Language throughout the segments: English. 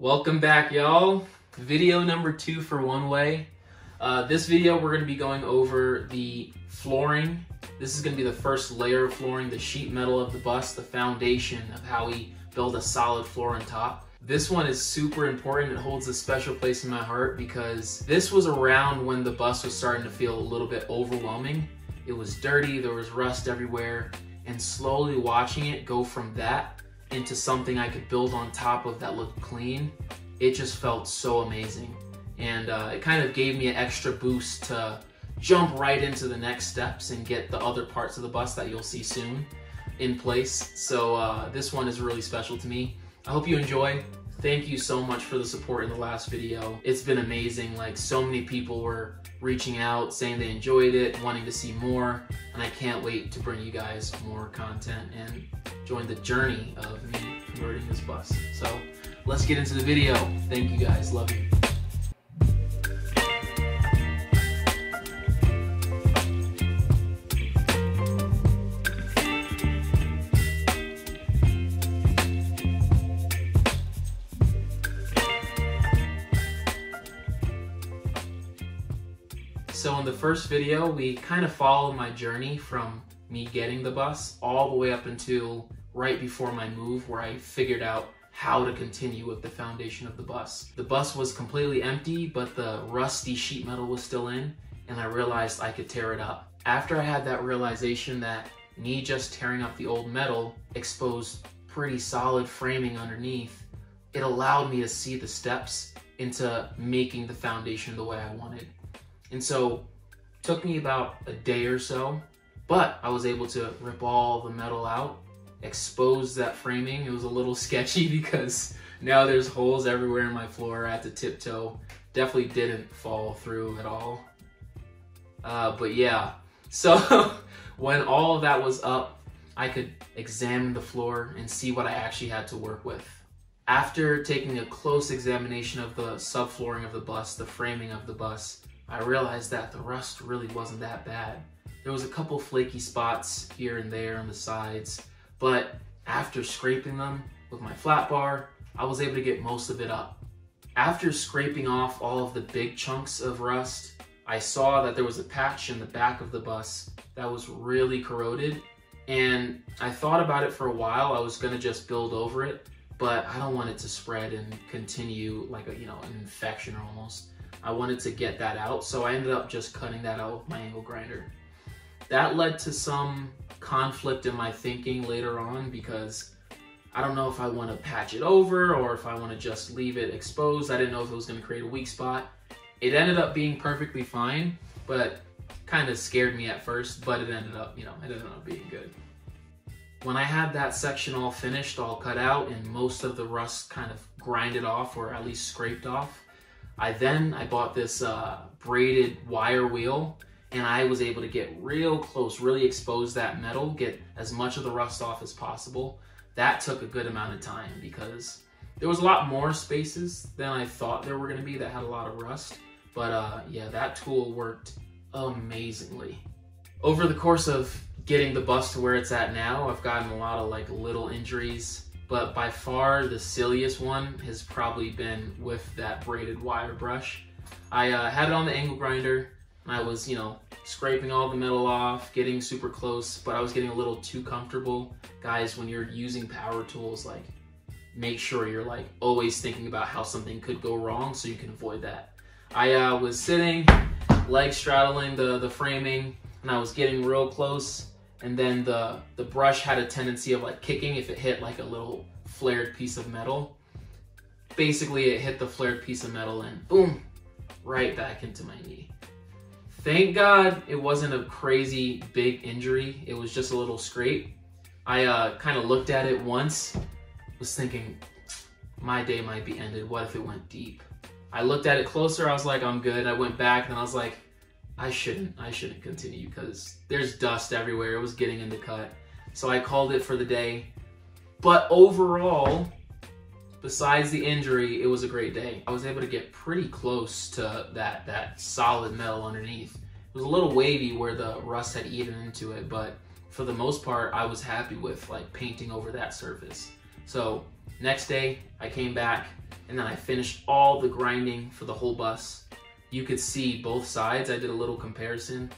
Welcome back, y'all. Video number two for One Way. Uh, this video, we're going to be going over the flooring. This is going to be the first layer of flooring, the sheet metal of the bus, the foundation of how we build a solid floor on top. This one is super important. It holds a special place in my heart because this was around when the bus was starting to feel a little bit overwhelming. It was dirty, there was rust everywhere, and slowly watching it go from that into something I could build on top of that looked clean, it just felt so amazing. And uh, it kind of gave me an extra boost to jump right into the next steps and get the other parts of the bus that you'll see soon in place. So uh, this one is really special to me. I hope you enjoy. Thank you so much for the support in the last video. It's been amazing. Like so many people were reaching out, saying they enjoyed it, wanting to see more, and I can't wait to bring you guys more content and join the journey of me converting this bus. So let's get into the video. Thank you guys, love you. First video, we kind of followed my journey from me getting the bus all the way up until right before my move where I figured out how to continue with the foundation of the bus. The bus was completely empty, but the rusty sheet metal was still in, and I realized I could tear it up. After I had that realization that me just tearing up the old metal exposed pretty solid framing underneath, it allowed me to see the steps into making the foundation the way I wanted. And so took me about a day or so, but I was able to rip all the metal out, expose that framing. It was a little sketchy because now there's holes everywhere in my floor. I had to tiptoe. Definitely didn't fall through at all. Uh, but yeah, so when all of that was up, I could examine the floor and see what I actually had to work with. After taking a close examination of the subflooring of the bus, the framing of the bus, I realized that the rust really wasn't that bad. There was a couple flaky spots here and there on the sides, but after scraping them with my flat bar, I was able to get most of it up. After scraping off all of the big chunks of rust, I saw that there was a patch in the back of the bus that was really corroded, and I thought about it for a while. I was gonna just build over it, but I don't want it to spread and continue like a, you know, an infection almost. I wanted to get that out, so I ended up just cutting that out with my angle grinder. That led to some conflict in my thinking later on because I don't know if I want to patch it over or if I want to just leave it exposed. I didn't know if it was going to create a weak spot. It ended up being perfectly fine, but kind of scared me at first, but it ended up, you know, it ended up being good. When I had that section all finished, all cut out, and most of the rust kind of grinded off or at least scraped off, I then, I bought this uh, braided wire wheel and I was able to get real close, really expose that metal, get as much of the rust off as possible. That took a good amount of time because there was a lot more spaces than I thought there were gonna be that had a lot of rust. But uh, yeah, that tool worked amazingly. Over the course of getting the bus to where it's at now, I've gotten a lot of like little injuries but by far the silliest one has probably been with that braided wire brush. I uh, had it on the angle grinder and I was, you know, scraping all the metal off, getting super close, but I was getting a little too comfortable. Guys, when you're using power tools, like make sure you're like always thinking about how something could go wrong so you can avoid that. I uh, was sitting, legs straddling the, the framing, and I was getting real close and then the the brush had a tendency of like kicking if it hit like a little flared piece of metal. Basically, it hit the flared piece of metal and boom, right back into my knee. Thank God it wasn't a crazy big injury. It was just a little scrape. I uh, kind of looked at it once, was thinking, my day might be ended. What if it went deep? I looked at it closer. I was like, I'm good. I went back and I was like, I shouldn't, I shouldn't continue because there's dust everywhere. It was getting in the cut. So I called it for the day. But overall, besides the injury, it was a great day. I was able to get pretty close to that, that solid metal underneath. It was a little wavy where the rust had eaten into it, but for the most part, I was happy with like painting over that surface. So next day, I came back and then I finished all the grinding for the whole bus. You could see both sides. I did a little comparison.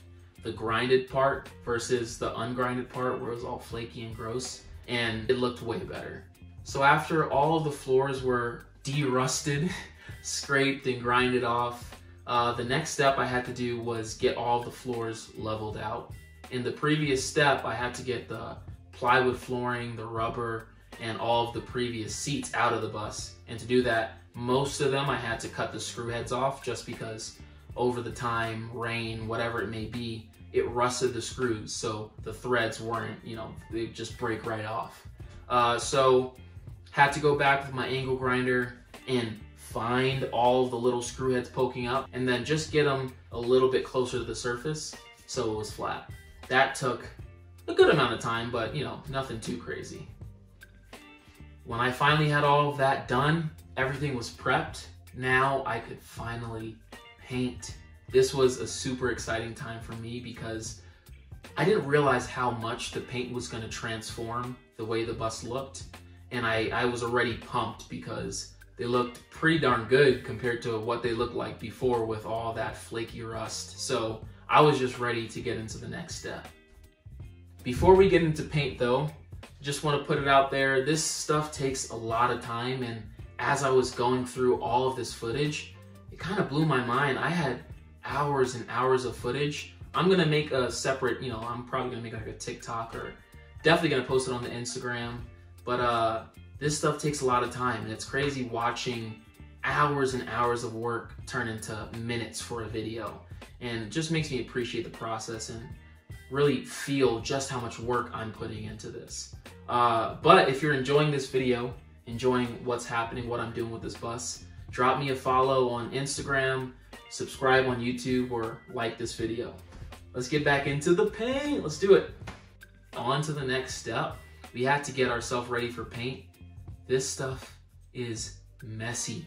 The grinded part versus the ungrinded part where it was all flaky and gross. And it looked way better. So after all of the floors were derusted, scraped and grinded off, uh, the next step I had to do was get all the floors leveled out. In the previous step, I had to get the plywood flooring, the rubber, and all of the previous seats out of the bus. And to do that, most of them I had to cut the screw heads off just because over the time, rain, whatever it may be, it rusted the screws. So the threads weren't, you know, they just break right off. Uh, so had to go back with my angle grinder and find all the little screw heads poking up and then just get them a little bit closer to the surface so it was flat. That took a good amount of time, but you know, nothing too crazy. When I finally had all of that done, everything was prepped. Now I could finally paint. This was a super exciting time for me because I didn't realize how much the paint was gonna transform the way the bus looked. And I, I was already pumped because they looked pretty darn good compared to what they looked like before with all that flaky rust. So I was just ready to get into the next step. Before we get into paint though, just want to put it out there, this stuff takes a lot of time and as I was going through all of this footage, it kind of blew my mind. I had hours and hours of footage. I'm gonna make a separate, you know, I'm probably gonna make like a TikTok or definitely gonna post it on the Instagram. But uh, this stuff takes a lot of time and it's crazy watching hours and hours of work turn into minutes for a video and it just makes me appreciate the process and really feel just how much work I'm putting into this. Uh, but if you're enjoying this video, enjoying what's happening, what I'm doing with this bus, drop me a follow on Instagram, subscribe on YouTube, or like this video. Let's get back into the paint. Let's do it. On to the next step. We have to get ourselves ready for paint. This stuff is messy.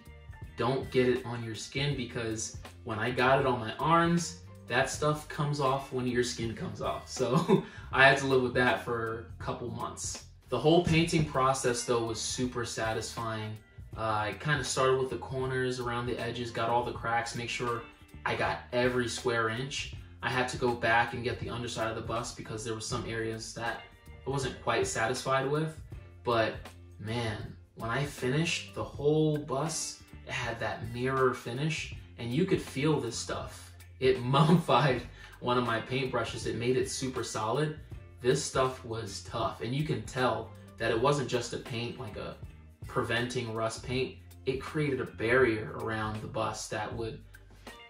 Don't get it on your skin because when I got it on my arms, that stuff comes off when your skin comes off. So I had to live with that for a couple months. The whole painting process though was super satisfying. Uh, I kind of started with the corners around the edges, got all the cracks, make sure I got every square inch. I had to go back and get the underside of the bus because there were some areas that I wasn't quite satisfied with. But man, when I finished the whole bus, it had that mirror finish and you could feel this stuff. It mummified one of my paintbrushes. It made it super solid. This stuff was tough and you can tell that it wasn't just a paint like a preventing rust paint. It created a barrier around the bus that would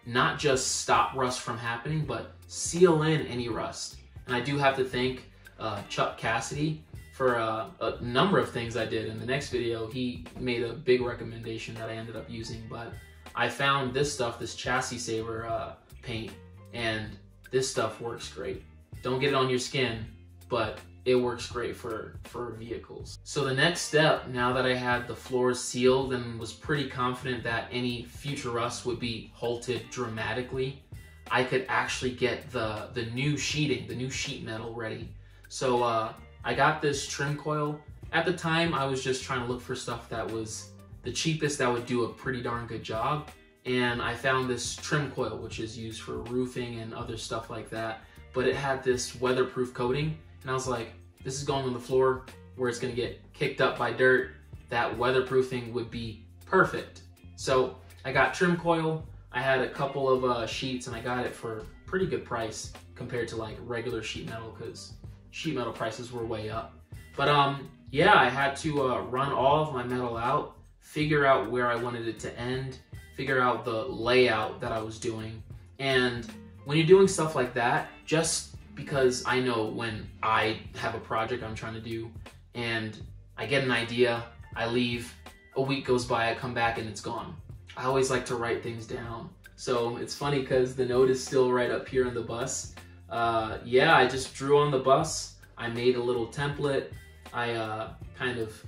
not just stop rust from happening, but seal in any rust. And I do have to thank uh, Chuck Cassidy for uh, a number of things I did. In the next video, he made a big recommendation that I ended up using, but I found this stuff, this chassis saver uh, paint, and this stuff works great. Don't get it on your skin, but it works great for, for vehicles. So the next step, now that I had the floors sealed and was pretty confident that any future rust would be halted dramatically, I could actually get the, the new sheeting, the new sheet metal ready. So uh, I got this trim coil. At the time, I was just trying to look for stuff that was the cheapest that would do a pretty darn good job. And I found this trim coil, which is used for roofing and other stuff like that. But it had this weatherproof coating. And I was like, this is going on the floor where it's gonna get kicked up by dirt. That weatherproofing would be perfect. So I got trim coil. I had a couple of uh, sheets and I got it for pretty good price compared to like regular sheet metal because sheet metal prices were way up. But um, yeah, I had to uh, run all of my metal out, figure out where I wanted it to end, figure out the layout that I was doing. And when you're doing stuff like that, just because I know when I have a project I'm trying to do and I get an idea, I leave, a week goes by, I come back and it's gone. I always like to write things down. So it's funny because the note is still right up here on the bus uh, yeah, I just drew on the bus. I made a little template. I uh, kind of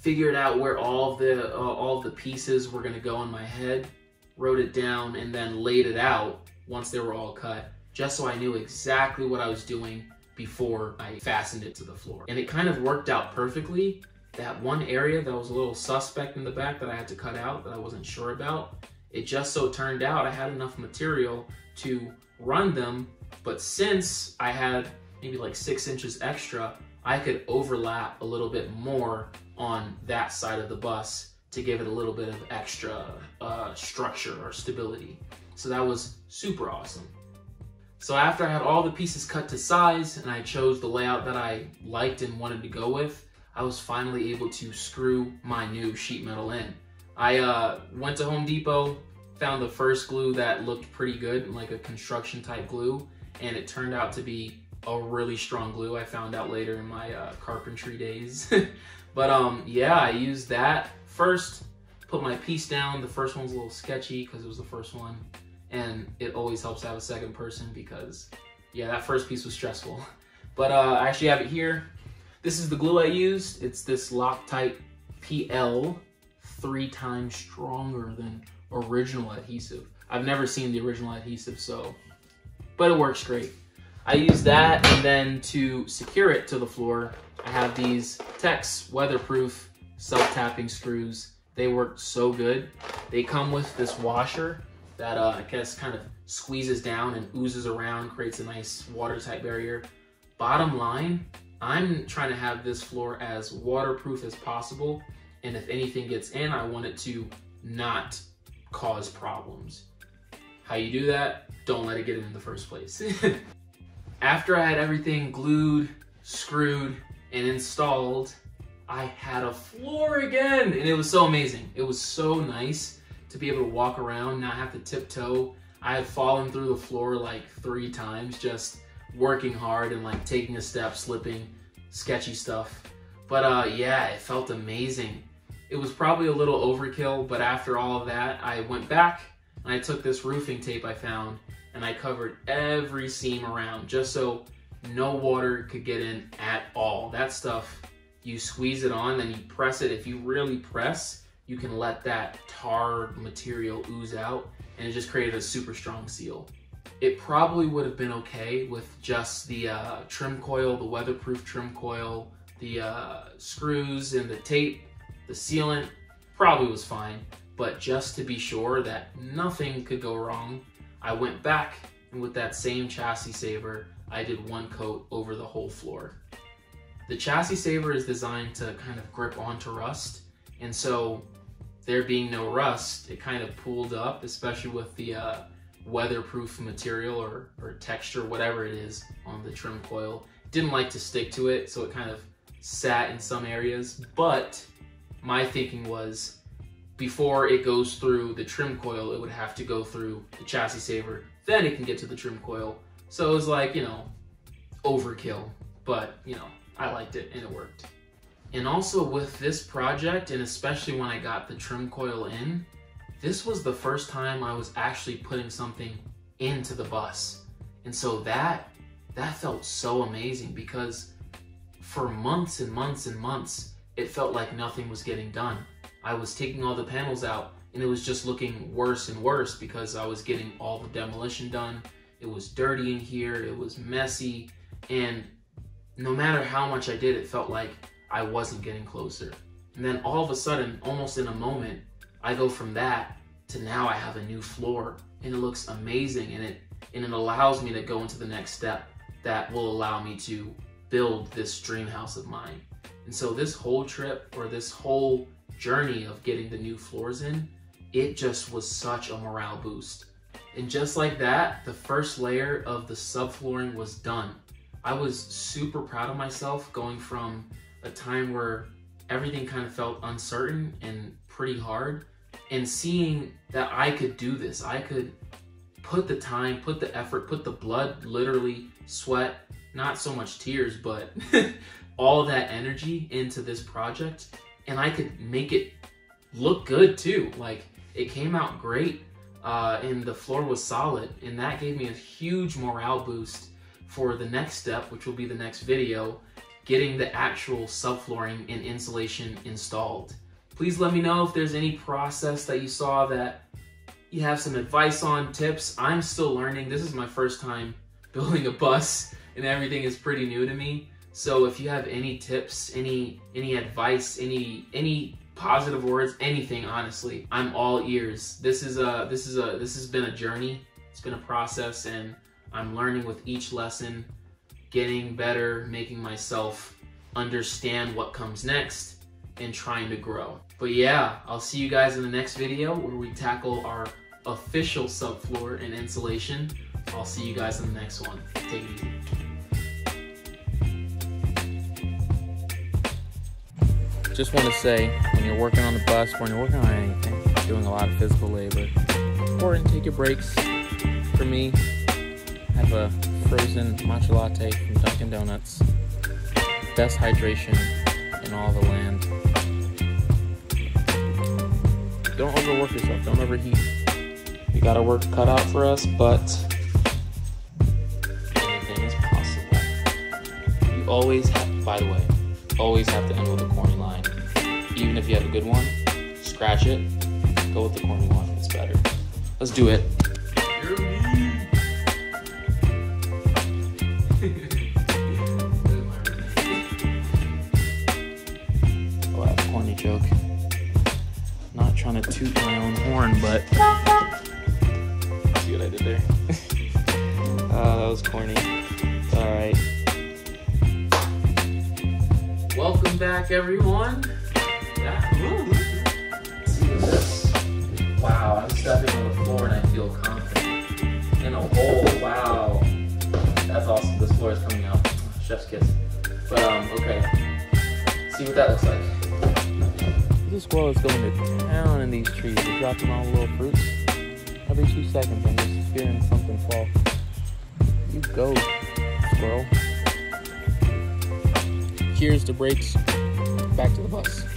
figured out where all the uh, all the pieces were going to go in my head, wrote it down, and then laid it out once they were all cut, just so I knew exactly what I was doing before I fastened it to the floor. And it kind of worked out perfectly that one area that was a little suspect in the back that I had to cut out that I wasn't sure about, it just so turned out I had enough material to run them, but since I had maybe like six inches extra, I could overlap a little bit more on that side of the bus to give it a little bit of extra uh, structure or stability. So that was super awesome. So after I had all the pieces cut to size and I chose the layout that I liked and wanted to go with, I was finally able to screw my new sheet metal in. I uh, went to Home Depot, found the first glue that looked pretty good, like a construction type glue, and it turned out to be a really strong glue. I found out later in my uh, carpentry days. but um, yeah, I used that first, put my piece down. The first one's a little sketchy because it was the first one and it always helps to have a second person because yeah, that first piece was stressful. But uh, I actually have it here. This is the glue I used. It's this Loctite PL, three times stronger than original adhesive. I've never seen the original adhesive, so, but it works great. I use that, and then to secure it to the floor, I have these Tex weatherproof self-tapping screws. They work so good. They come with this washer that uh, I guess kind of squeezes down and oozes around, creates a nice watertight barrier. Bottom line, I'm trying to have this floor as waterproof as possible. And if anything gets in, I want it to not cause problems. How you do that? Don't let it get in in the first place. After I had everything glued, screwed, and installed, I had a floor again. And it was so amazing. It was so nice to be able to walk around, not have to tiptoe. I have fallen through the floor like three times just working hard and like taking a step, slipping, sketchy stuff. But uh, yeah, it felt amazing. It was probably a little overkill, but after all of that, I went back and I took this roofing tape I found and I covered every seam around just so no water could get in at all. That stuff, you squeeze it on, then you press it. If you really press, you can let that tar material ooze out and it just created a super strong seal. It probably would have been okay with just the uh, trim coil, the weatherproof trim coil, the uh, screws and the tape, the sealant probably was fine. But just to be sure that nothing could go wrong, I went back and with that same chassis saver, I did one coat over the whole floor. The chassis saver is designed to kind of grip onto rust. And so there being no rust, it kind of pooled up, especially with the uh, weatherproof material or, or texture, whatever it is on the trim coil. Didn't like to stick to it, so it kind of sat in some areas. But my thinking was before it goes through the trim coil, it would have to go through the chassis saver, then it can get to the trim coil. So it was like, you know, overkill. But, you know, I liked it and it worked. And also with this project, and especially when I got the trim coil in, this was the first time I was actually putting something into the bus. And so that, that felt so amazing because for months and months and months, it felt like nothing was getting done. I was taking all the panels out and it was just looking worse and worse because I was getting all the demolition done. It was dirty in here, it was messy, and no matter how much I did, it felt like I wasn't getting closer. And then all of a sudden, almost in a moment, I go from that to now I have a new floor and it looks amazing and it and it allows me to go into the next step that will allow me to build this dream house of mine. And so this whole trip or this whole journey of getting the new floors in, it just was such a morale boost. And just like that, the first layer of the subflooring was done. I was super proud of myself going from a time where everything kind of felt uncertain and pretty hard. And seeing that I could do this, I could put the time, put the effort, put the blood, literally sweat, not so much tears, but all that energy into this project. And I could make it look good too. Like it came out great uh, and the floor was solid. And that gave me a huge morale boost for the next step, which will be the next video, getting the actual subflooring and insulation installed. Please let me know if there's any process that you saw that you have some advice on, tips. I'm still learning. This is my first time building a bus and everything is pretty new to me. So if you have any tips, any any advice, any any positive words, anything honestly, I'm all ears. This is a this is a this has been a journey. It's been a process and I'm learning with each lesson, getting better, making myself understand what comes next and trying to grow. But yeah, I'll see you guys in the next video where we tackle our official subfloor and insulation. I'll see you guys in the next one. Take it easy. Just want to say, when you're working on the bus, when you're working on anything, doing a lot of physical labor, important to take your breaks. For me, I have a frozen matcha latte from Dunkin' Donuts. Best hydration in all the land. Don't overwork yourself. Don't overheat. We got our work cut out for us, but anything is possible. You always have, by the way, always have to end with a. Even if you have a good one, scratch it, go with the corny one. It's better. Let's do it. Oh, have a corny joke. Not trying to toot my own horn, but see what I did there. oh, that was corny. All right. Welcome back, everyone. Wow, I'm stepping on the floor and I feel confident. In a hole. Wow. That's awesome. This floor is coming out. Chef's kiss. But um, okay. See what that looks like. This squirrel is going to town in these trees. They're dropping all the little fruits. Every two seconds, I'm just hearing something fall. You go, squirrel. Here's the brakes. Back to the bus.